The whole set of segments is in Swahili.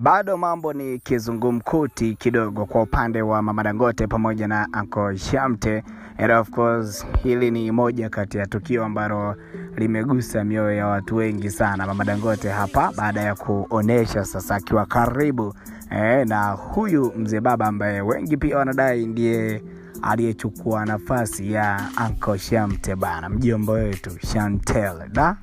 Bado mambo ni kizungumkuti kidogo kwa upande wa Mama Dangote pamoja na Uncle Shamte. And of course, hili ni moja kati ya tukio ambalo limegusa mioyo ya watu wengi sana. Mama Dangote hapa baada ya kuonesha sasa akiwa karibu eh, na huyu mzee baba ambaye wengi pia wanadai ndiye aliyechukua nafasi ya Uncle Shamte bana, mjomba wetu Shantel da.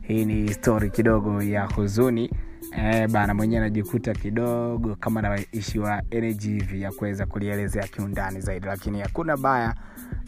Hii ni story kidogo ya huzuni Eh, bana mwenyewe anajikuta kidogo kama na naishiwa energy hivi ya kuweza kulielezea kiundani zaidi, lakini hakuna baya,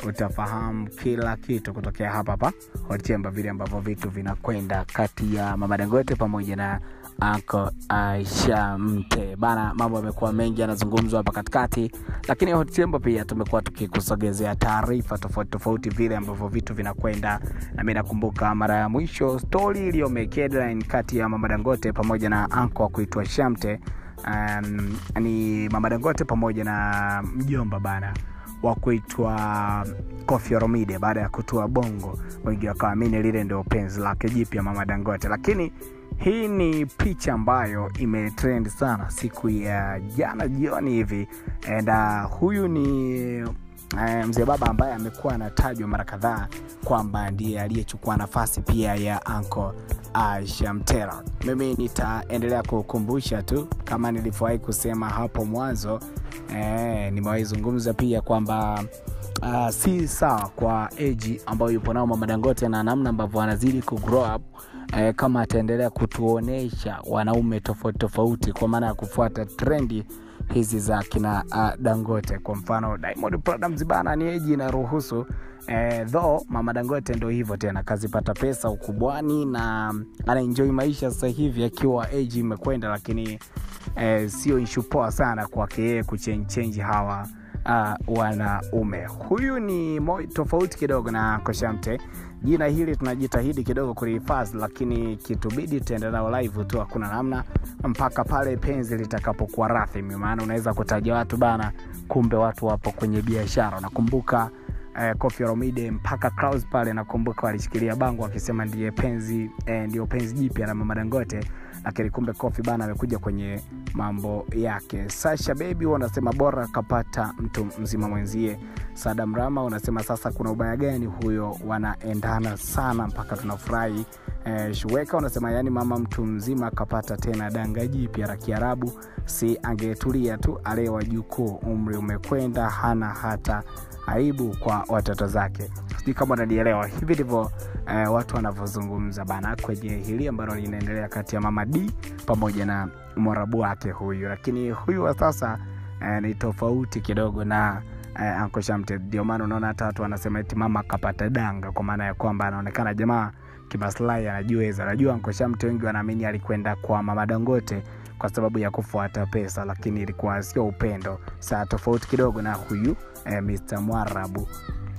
utafahamu kila kitu kutokea hapa hapa hotemba vile ambavyo vitu vinakwenda kati ya mamadangote pamoja na Uncle Aisha Mte bana. Mambo yamekuwa mengi yanazungumzwa hapa katikati, lakini Hot Chamber pia tumekuwa tukikusogezea taarifa tofauti tofauti vile ambavyo vitu vinakwenda, na mimi nakumbuka mara ya mwisho story iliyo make headline kati ya Mama Dangote pamoja na Anko wa kuitwa Shamte. Um, ni Mama Dangote pamoja na mjomba bana wa kuitwa Koffi Olomide. Baada ya kutua bongo, wengi wakaamini lile ndio penzi lake jipya Mama Dangote, lakini hii ni picha ambayo imetrend sana siku ya jana jioni hivi and uh, huyu ni uh, mzee baba ambaye amekuwa anatajwa mara kadhaa kwamba ndiye aliyechukua nafasi pia ya anko Aisha Mtera. Mimi nitaendelea kukumbusha tu kama nilivyowahi kusema hapo mwanzo eh, nimewahi zungumza pia kwamba uh, si sawa kwa age ambayo yupo nao Mama Dangote na namna ambavyo anazidi ku grow up eh, kama ataendelea kutuonesha wanaume tofauti tofauti, kwa maana ya kufuata trendi hizi za kina uh, Dangote. Kwa mfano Diamond Platnumz bana, ni eji inaruhusu eh, tho Mama Dangote ndo hivyo tena, kazipata pesa ukubwani na anaenjoi maisha sasa hivi akiwa eji imekwenda, lakini eh, sio nshupoa poa sana kwake yeye kuchenchenji hawa uh, wanaume. Huyu ni mo, tofauti kidogo na Koshamte. Jina hili tunajitahidi kidogo kulihifadhi, lakini kitubidi tuende nao live tu, hakuna namna mpaka pale penzi litakapokuwa rasmi. Maana unaweza kutaja watu bana, kumbe watu wapo kwenye biashara. Nakumbuka eh, Koffi Olomide mpaka Clouds pale, nakumbuka walishikilia bango wakisema ndiye penzi eh, ndio penzi jipya la Mama Dangote, lakini kumbe kofi bana amekuja kwenye mambo yake. Sasha bebi wanasema bora akapata mtu mzima mwenzie. sadamrama unasema sasa kuna ubaya gani huyo, wanaendana sana mpaka tunafurahi. Eh, Shuweka unasema yani mama mtu mzima akapata tena danga jipya la Kiarabu, si angetulia tu ale wajukuu, umri umekwenda, hana hata aibu kwa watoto zake. Sijui kama unanielewa. Hivi ndivyo eh, watu wanavyozungumza bana kwenye hili ambalo linaendelea kati ya Mama D pamoja na mwarabu wake huyu, lakini huyu wa sasa eh, ni tofauti kidogo na eh, ankoshamte Ndio maana unaona hata watu wanasema eti mama akapata danga, kwa maana ya kwamba anaonekana jamaa kimaslahi anajiweza. Najua Uncle Shamte wengi wanaamini alikwenda kwa Mama Dangote kwa sababu ya kufuata pesa, lakini ilikuwa sio upendo. Saa tofauti kidogo na huyu eh, Mr Mwarabu.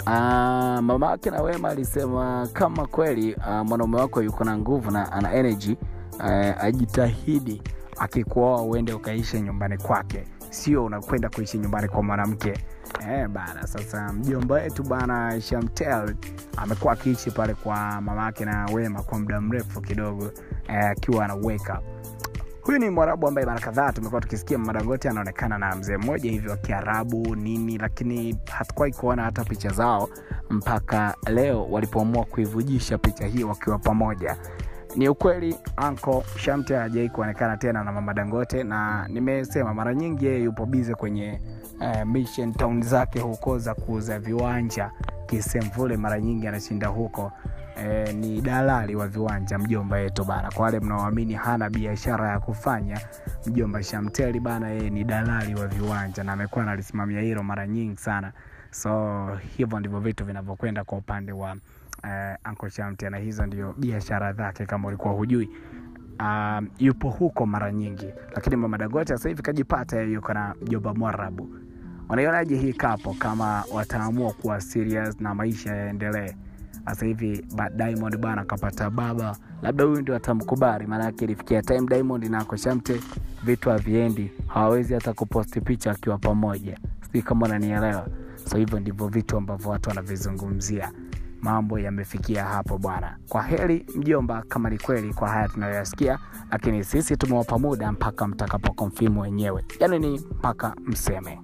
Ah, mama yake na Wema alisema kama kweli ah, mwanaume wako yuko na nguvu na ana energy eh, ajitahidi akikuoa uende ukaishe nyumbani kwake, sio unakwenda kuishi nyumbani kwa mwanamke eh, bana. Sasa mjomba wetu bana Shamtel amekuwa akiishi pale kwa mama yake na Wema kwa muda mrefu kidogo akiwa eh, anaweka huyu ni mwarabu ambaye mara kadhaa tumekuwa tukisikia Mama anaonekana na mzee mmoja hivyo Kiarabu nini, lakini hatukuwahi kuona hata picha zao mpaka leo walipoamua kuivujisha picha hii wakiwa pamoja. Ni ukweli Anko Shamte hajai kuonekana tena na Mama Dangote, na nimesema mara nyingi yeye yupo bize kwenye eh, mission town zake huko za kuuza viwanja Kisemvule, mara nyingi anashinda huko eh, ni dalali wa viwanja mjomba yetu bana. Kwa wale mnaoamini hana biashara ya kufanya, mjomba Shamteli bana, yeye ni dalali wa viwanja na amekuwa analisimamia hilo mara nyingi sana. So hivyo ndivyo vitu vinavyokwenda kwa upande wa uh, Uncle Shamte, na hizo ndio biashara zake kama ulikuwa hujui. Um, yupo huko mara nyingi, lakini Mama Dangote sasa hivi kajipata yeye yuko na Joba Mwarabu. Unaionaje hii kapo kama wataamua kuwa serious na maisha yaendelee? sasa hivi Diamond bana kapata baba, labda huyu ndio atamkubali. Maana yake ilifikia time Diamond na Uncle Shamte vitu haviendi, hawawezi hata kuposti picha akiwa pamoja, sijui kama unanielewa. So hivyo ndivyo vitu ambavyo watu wanavizungumzia. Mambo yamefikia hapo bwana. Kwa heri mjomba, kama ni kweli kwa haya tunayoyasikia, lakini sisi tumewapa muda mpaka mtakapo konfimu wenyewe, yani ni mpaka mseme.